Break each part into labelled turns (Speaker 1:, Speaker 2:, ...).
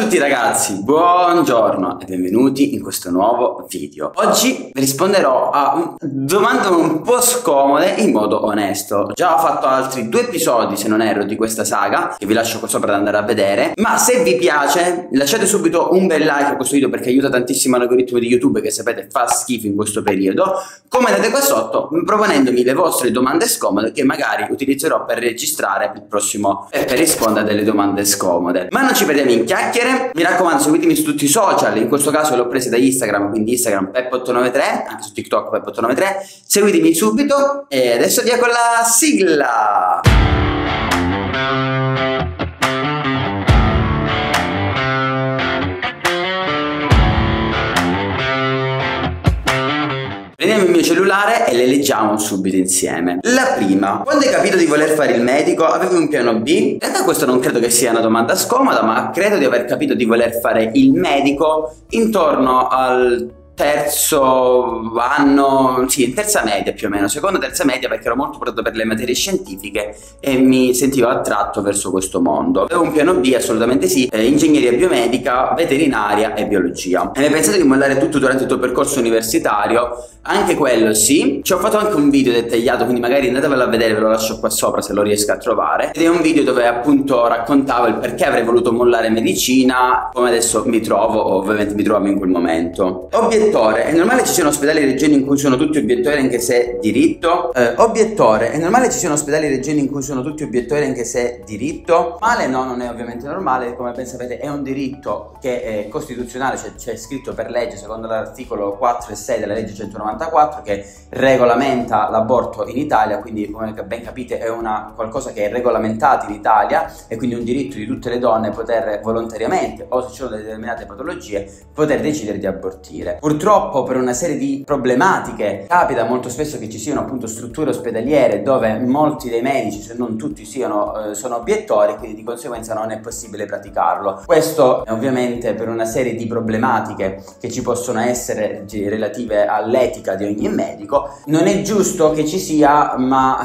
Speaker 1: tutti ragazzi, buongiorno e benvenuti in questo nuovo video. Oggi risponderò a domande un po' scomode in modo onesto. Già ho fatto altri due episodi, se non erro, di questa saga, che vi lascio qua sopra da andare a vedere. Ma se vi piace, lasciate subito un bel like a questo video perché aiuta tantissimo l'algoritmo di YouTube che sapete fa schifo in questo periodo. Commentate qua sotto proponendomi le vostre domande scomode che magari utilizzerò per registrare il prossimo e per rispondere a delle domande scomode. Ma non ci perdiamo in chiacchiere, mi raccomando seguitemi su tutti i social, in questo caso le ho prese da Instagram, quindi Instagram Pep893, anche su TikTok Pep893, seguitemi subito e adesso via con la sigla! Mio cellulare e le leggiamo subito insieme. La prima, quando hai capito di voler fare il medico, avevi un piano B? In realtà questo non credo che sia una domanda scomoda, ma credo di aver capito di voler fare il medico intorno al terzo anno, sì, in terza media più o meno, seconda terza media perché ero molto portato per le materie scientifiche e mi sentivo attratto verso questo mondo. Avevo un piano B, assolutamente sì, eh, ingegneria biomedica, veterinaria e biologia. E mi pensate di mollare tutto durante il tuo percorso universitario? Anche quello sì. Ci ho fatto anche un video dettagliato, quindi magari andatevelo a vedere, ve lo lascio qua sopra se lo riesco a trovare. Ed è un video dove appunto raccontavo il perché avrei voluto mollare medicina, come adesso mi trovo, ovviamente mi trovo in quel momento. Obiettivo Obiettore, è normale ci siano ospedali e regioni in cui sono tutti obiettori anche se diritto? Eh, obiettore, è normale ci siano ospedali e regioni in cui sono tutti obiettori anche se diritto? Male no, non è ovviamente normale, come ben sapete è un diritto che è costituzionale, cioè c'è scritto per legge secondo l'articolo 4 e 6 della legge 194 che regolamenta l'aborto in Italia, quindi come ben capite è una, qualcosa che è regolamentato in Italia e quindi un diritto di tutte le donne poter volontariamente o se ci sono determinate patologie poter decidere di abortire. Purtroppo Purtroppo per una serie di problematiche capita molto spesso che ci siano appunto strutture ospedaliere dove molti dei medici, se non tutti, siano, eh, sono obiettori e quindi di conseguenza non è possibile praticarlo. Questo è ovviamente per una serie di problematiche che ci possono essere relative all'etica di ogni medico. Non è giusto che ci sia, ma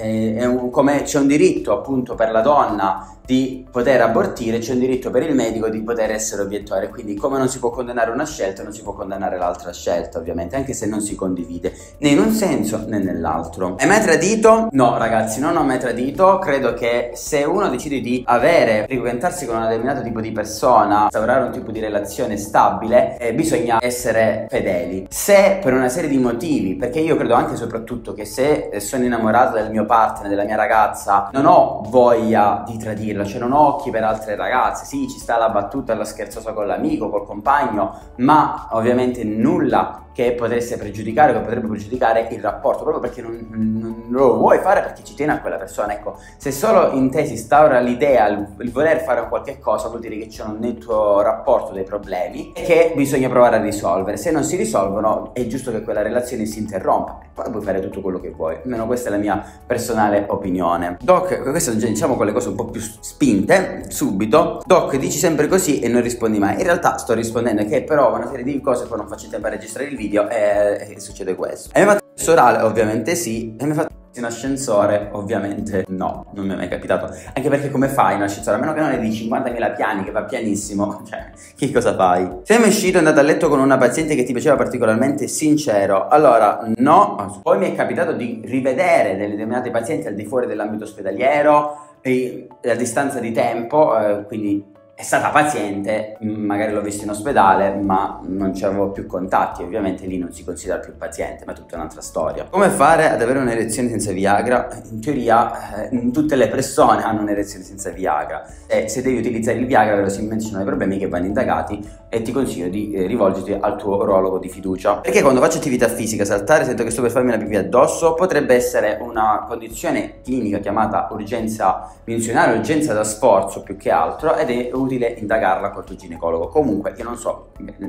Speaker 1: eh, un, come c'è un diritto appunto per la donna di poter abortire, c'è un diritto per il medico di poter essere obiettore, quindi come non si può condannare una scelta, non si può condannare l'altra scelta, ovviamente, anche se non si condivide né in un senso né nell'altro. Hai mai tradito? No, ragazzi, non ho mai tradito, credo che se uno decide di avere, frequentarsi con un determinato tipo di persona, instaurare un tipo di relazione stabile, eh, bisogna essere fedeli. Se per una serie di motivi, perché io credo anche e soprattutto che se sono innamorato del mio partner, della mia ragazza, non ho voglia di tradire non ho occhi per altre ragazze, sì ci sta la battuta, la scherzosa con l'amico, col compagno, ma ovviamente nulla che potreste pregiudicare, che potrebbe pregiudicare il rapporto, proprio perché non, non, lo vuoi fare perché ci tiene a quella persona. Ecco, se solo in te si instaura l'idea, il, il voler fare qualche cosa, vuol dire che c'è un netto rapporto dei problemi e che bisogna provare a risolvere. Se non si risolvono, è giusto che quella relazione si interrompa. E poi puoi fare tutto quello che vuoi. Almeno questa è la mia personale opinione. Doc, queste sono diciamo quelle cose un po' più spinte, subito. Doc, dici sempre così e non rispondi mai. In realtà sto rispondendo che però una serie di cose poi non faccio tempo a registrare il video video e, e succede questo. E mi ha fatto orale ovviamente sì, e mi ha fatto in ascensore ovviamente no, non mi è mai capitato. Anche perché come fai in ascensore? A meno che non è di 50.000 piani, che va pianissimo, cioè, che cosa fai? Sei mai uscito e andato a letto con una paziente che ti piaceva particolarmente sincero? Allora, no. Poi mi è capitato di rivedere delle determinate pazienti al di fuori dell'ambito ospedaliero e a distanza di tempo, eh, quindi è stata paziente, magari l'ho visto in ospedale, ma non c'avevo più contatti, ovviamente lì non si considera più paziente, ma è tutta un'altra storia. Come fare ad avere un'erezione senza Viagra? In teoria eh, tutte le persone hanno un'erezione senza Viagra e se devi utilizzare il Viagra verosimilmente ci sono dei problemi che vanno indagati e ti consiglio di eh, rivolgerti al tuo urologo di fiducia. Perché quando faccio attività fisica, saltare, sento che sto per farmi una pipì addosso, potrebbe essere una condizione clinica chiamata urgenza menzionale, urgenza da sforzo più che altro ed è utile utile indagarla col tuo ginecologo. Comunque, io non so,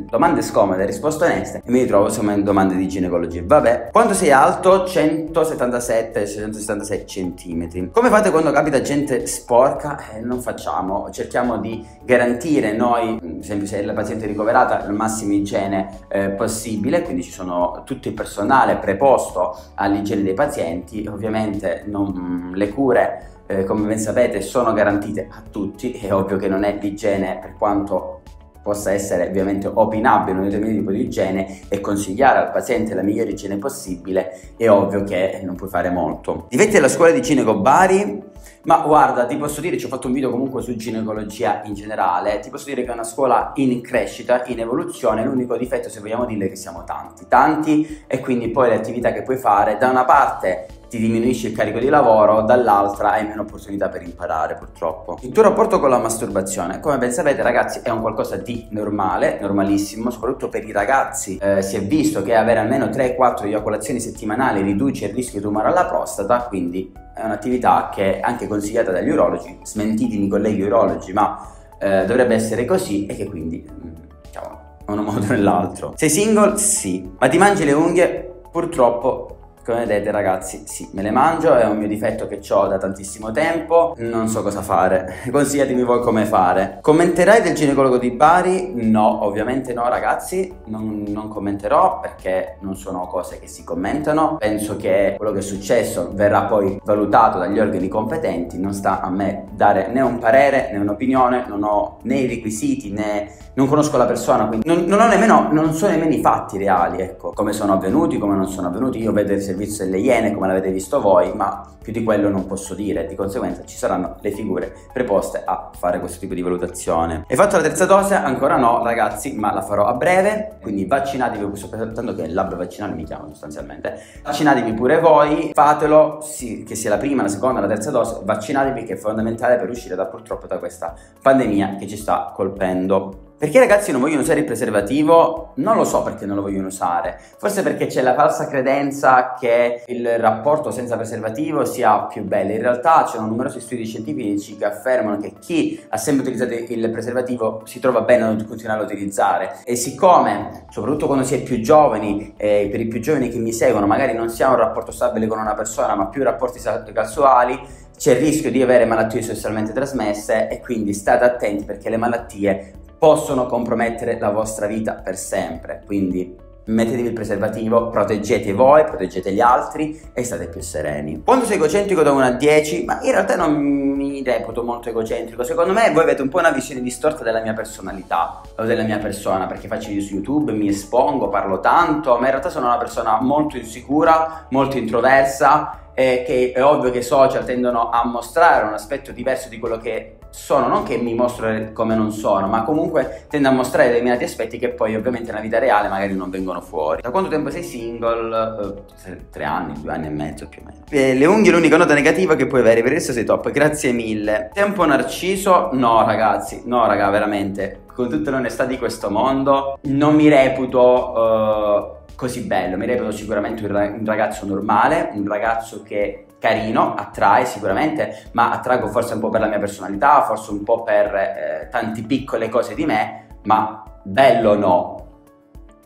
Speaker 1: domande scomode, risposte oneste e mi ritrovo insomma in domande di ginecologia. Vabbè, quanto sei alto? 177, 176 centimetri. Come fate quando capita gente sporca? Eh, non facciamo, cerchiamo di garantire noi, ad esempio se la paziente è ricoverata, il massimo igiene eh, possibile, quindi ci sono tutto il personale preposto all'igiene dei pazienti, ovviamente non, le cure eh, come ben sapete sono garantite a tutti, è ovvio che non è l'igiene per quanto possa essere ovviamente opinabile un determinato tipo di igiene e consigliare al paziente la migliore igiene possibile, è ovvio che non puoi fare molto. Difetti della scuola di Cineco Bari ma guarda, ti posso dire, ci ho fatto un video comunque su ginecologia in generale, ti posso dire che è una scuola in crescita, in evoluzione, l'unico difetto se vogliamo dire è che siamo tanti, tanti e quindi poi le attività che puoi fare da una parte ti diminuisce il carico di lavoro, dall'altra hai meno opportunità per imparare purtroppo. Il tuo rapporto con la masturbazione, come ben sapete ragazzi, è un qualcosa di normale, normalissimo, soprattutto per i ragazzi. Eh, si è visto che avere almeno 3-4 eiaculazioni settimanali riduce il rischio di tumore alla prostata, quindi è un'attività che è anche consigliata dagli urologi, smentitemi colleghi urologi, ma eh, dovrebbe essere così e che quindi, mm, diciamo, in un modo o nell'altro. Sei single? Sì, ma ti mangi le unghie? Purtroppo come vedete ragazzi, sì, me le mangio, è un mio difetto che ho da tantissimo tempo, non so cosa fare, consigliatemi voi come fare. Commenterai del ginecologo di Bari? No, ovviamente no ragazzi, non, non, commenterò perché non sono cose che si commentano, penso che quello che è successo verrà poi valutato dagli organi competenti, non sta a me dare né un parere né un'opinione, non ho né i requisiti né non conosco la persona, quindi non, non ho nemmeno, non so nemmeno i fatti reali, ecco, come sono avvenuti, come non sono avvenuti, io vedo il servizio delle Iene come l'avete visto voi, ma più di quello non posso dire, di conseguenza ci saranno le figure preposte a fare questo tipo di valutazione. Hai fatto la terza dose? Ancora no ragazzi, ma la farò a breve, quindi vaccinatevi, sto pensando che il lab vaccinale mi chiama sostanzialmente, vaccinatevi pure voi, fatelo, sì, che sia la prima, la seconda, la terza dose, vaccinatevi che è fondamentale per uscire da purtroppo da questa pandemia che ci sta colpendo. Perché i ragazzi non vogliono usare il preservativo? Non lo so perché non lo vogliono usare. Forse perché c'è la falsa credenza che il rapporto senza preservativo sia più bello. In realtà ci sono numerosi studi scientifici che affermano che chi ha sempre utilizzato il preservativo si trova bene a continuare a utilizzare. E siccome, soprattutto quando si è più giovani, eh, per i più giovani che mi seguono, magari non si ha un rapporto stabile con una persona, ma più rapporti casuali, c'è il rischio di avere malattie sessualmente trasmesse e quindi state attenti perché le malattie possono compromettere la vostra vita per sempre. Quindi mettetevi il preservativo, proteggete voi, proteggete gli altri e state più sereni. Quando sei egocentrico da 1 a 10, ma in realtà non mi reputo molto egocentrico, secondo me voi avete un po' una visione distorta della mia personalità o della mia persona, perché faccio video su YouTube, mi espongo, parlo tanto, ma in realtà sono una persona molto insicura, molto introversa e che è ovvio che i social tendono a mostrare un aspetto diverso di quello che sono, non che mi mostro come non sono, ma comunque tendo a mostrare determinati aspetti che poi ovviamente nella vita reale magari non vengono fuori. Da quanto tempo sei single? Uh, tre anni, due anni e mezzo più o meno. Eh, le unghie è l'unica nota negativa che puoi avere, per adesso sei top, grazie mille. Tempo narciso? No ragazzi, no raga, veramente, con tutta l'onestà di questo mondo, non mi reputo... Uh, così bello, mi reputo sicuramente un ragazzo normale, un ragazzo che carino, attrae sicuramente, ma attrago forse un po' per la mia personalità, forse un po' per eh, tante piccole cose di me, ma bello no.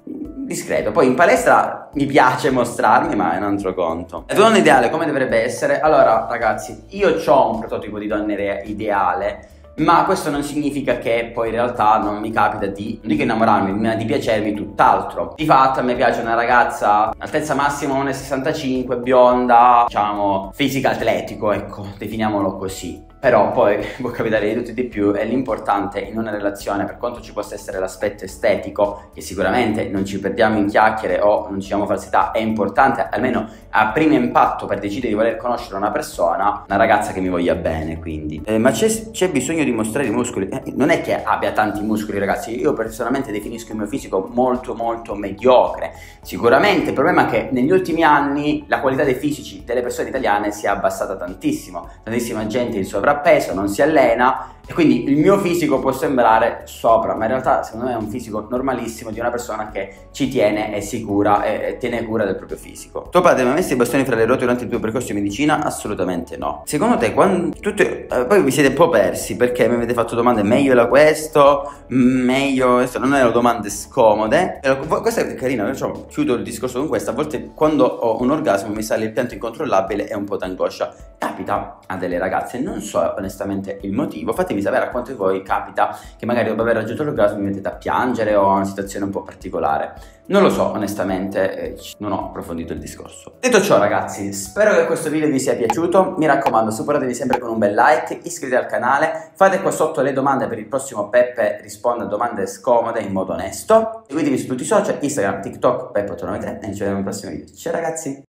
Speaker 1: Discreto, poi in palestra mi piace mostrarmi, ma è un altro conto. La donna ideale come dovrebbe essere? Allora, ragazzi, io ho un prototipo di donna ideale ma questo non significa che poi in realtà non mi capita di, non dico innamorarmi, ma di piacermi tutt'altro. Di fatto a me piace una ragazza altezza massima 1,65, bionda, diciamo fisica atletico, ecco, definiamolo così però poi può capitare di tutto e di più e l'importante in una relazione, per quanto ci possa essere l'aspetto estetico, che sicuramente non ci perdiamo in chiacchiere o non ci diamo falsità, è importante almeno a primo impatto per decidere di voler conoscere una persona, una ragazza che mi voglia bene quindi. Eh, ma c'è, c'è, bisogno di mostrare i muscoli? Eh, non è che abbia tanti muscoli ragazzi, io personalmente definisco il mio fisico molto molto mediocre. Sicuramente il problema è che negli ultimi anni la qualità dei fisici delle persone italiane si è abbassata tantissimo, tantissima gente in sovrappeso sovrappeso, non si allena e quindi il mio fisico può sembrare sopra, ma in realtà secondo me è un fisico normalissimo di una persona che ci tiene e si cura e, tiene cura del proprio fisico. Tuo padre mi ha messo i bastoni fra le ruote durante il tuo percorso di medicina? Assolutamente no. Secondo te, quando tutte, eh, poi vi siete un po' persi perché mi avete fatto domande meglio era questo, meglio questo, non erano domande scomode. Questa è carina, diciamo, chiudo il discorso con questa. A volte quando ho un orgasmo mi sale il pianto incontrollabile e un po' d'angoscia. Capita a delle ragazze, non so onestamente il motivo, fatemi fatemi sapere a quanto di voi capita che magari dopo aver raggiunto l'orgasmo vi mettete a piangere o a una situazione un po' particolare. Non lo so, onestamente, eh, non ho approfondito il discorso. Detto ciò, ragazzi, spero che questo video vi sia piaciuto. Mi raccomando, supportatemi sempre con un bel like, iscrivetevi al canale, fate qua sotto le domande per il prossimo Peppe risponde a domande scomode in modo onesto. Seguitemi su tutti i social, Instagram, TikTok, Peppe893 e ci vediamo nel prossimo video. Ciao ragazzi!